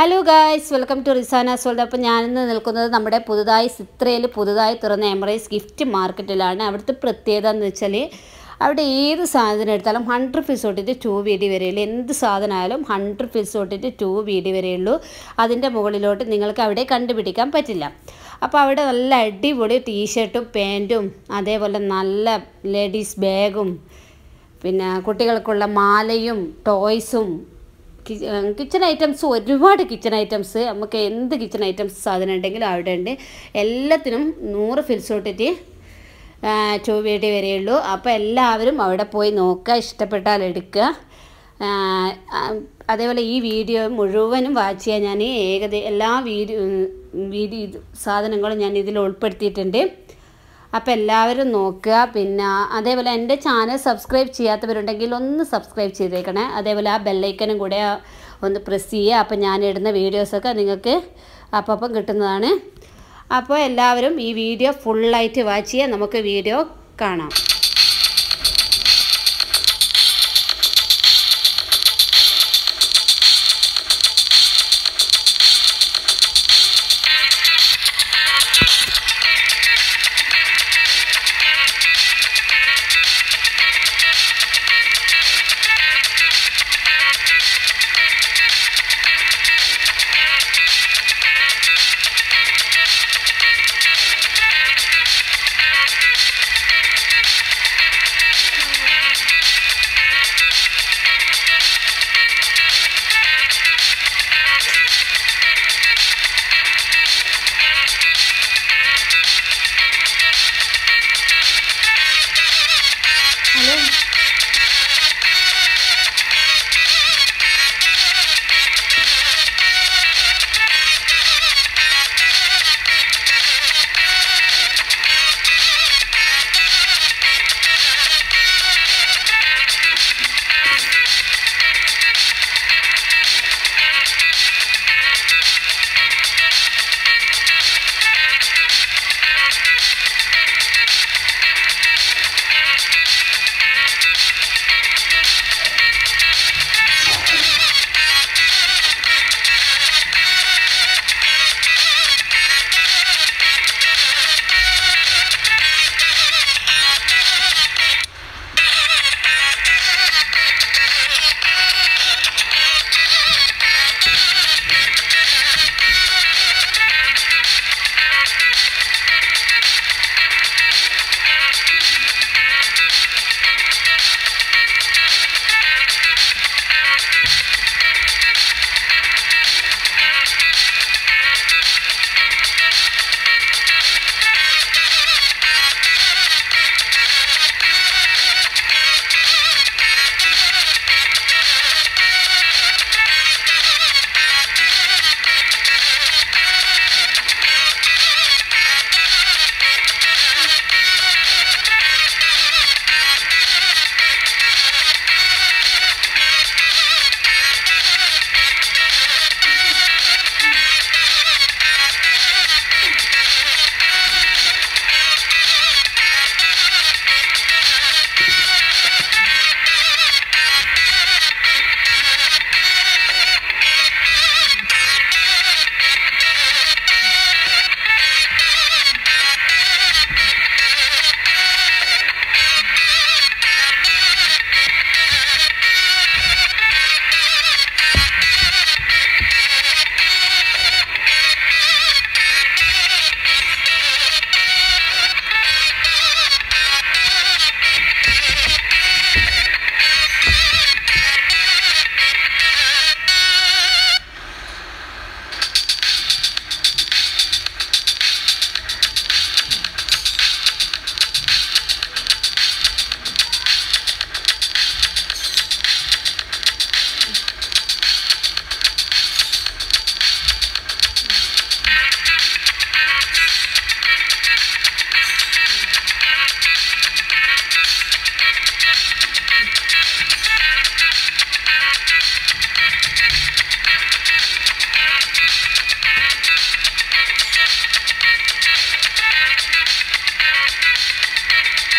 Hello guys welcome to Rizana sold അപ്പോൾ ഞാനിന്ന് നിൽക്കുന്നത് നമ്മുടെ പുതുതായി സിത്രയിൽ പുതുതായി തുറന്ന എമറൈസ് ഗിഫ്റ്റ് മാർക്കറ്റിലാണ് അവിടുത്തെ പ്രത്യേകത എന്ന് വെച്ചാൽ അവിടെ ഏത് സാധനം എടുത്താലും ഹൺഡ്രഡ് പീസ് തൊട്ടിട്ട് ടു വീടി വരെയുള്ളൂ എന്ത് സാധനമായാലും ഹൺഡ്രഡ് പീസ് തൊട്ടിട്ട് ടു വീടി വരെയുള്ളൂ അതിന്റെ മുകളിലോട്ട് നിങ്ങൾക്ക് അവിടെ കണ്ടുപിടിക്കാൻ പറ്റില്ല. അപ്പോൾ അവിടെ നല്ല അടിപൊളി ടീഷർട്ടും പാന്റും അതേപോലെ നല്ല ലേഡീസ് ബാഗും പിന്നെ കുട്ടികൾക്കുള്ള മാലയും ടോയ്സും കിച്ചൺ ഐറ്റംസ് ഒരുപാട് കിച്ചൺ ഐറ്റംസ് നമുക്ക് എന്ത് കിച്ചൺ ഐറ്റംസ് സാധനം ഉണ്ടെങ്കിലും അവിടെ ഉണ്ട്. എല്ലാത്തിനും നൂറ് ഫിൽസ് തൊട്ടിട്ട് ചൊവ്വേടി വരെയുള്ളൂ. അപ്പോൾ എല്ലാവരും അവിടെ പോയി നോക്കുക ഇഷ്ടപ്പെട്ടാൽ എടുക്കുക. അതേപോലെ ഈ വീഡിയോ മുഴുവനും വാച്ച് ചെയ്യാൻ ഞാൻ ഏകദേശം എല്ലാ വീഡിയോ വീഡിയോ സാധനങ്ങളും ഞാൻ ഇതിൽ ഉൾപ്പെടുത്തിയിട്ടുണ്ട്. അപ്പോൾ എല്ലാവരും നോക്കുക. പിന്നെ അതേപോലെ എന്റെ ചാനൽ സബ്സ്ക്രൈബ് ചെയ്യാത്തവരുണ്ടെങ്കിൽ ഒന്ന് സബ്സ്ക്രൈബ് ചെയ്തേക്കണേ. അതേപോലെ ആ ബെല്ലൈക്കനും കൂടെ ഒന്ന് പ്രസ് ചെയ്യുക. അപ്പോൾ ഞാൻ ഇടുന്ന വീഡിയോസൊക്കെ നിങ്ങൾക്ക് അപ്പം കിട്ടുന്നതാണ്. അപ്പോൾ എല്ലാവരും ഈ വീഡിയോ ഫുള്ളായിട്ട് വാച്ച് ചെയ്യുക. നമുക്ക് വീഡിയോ കാണാം.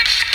you.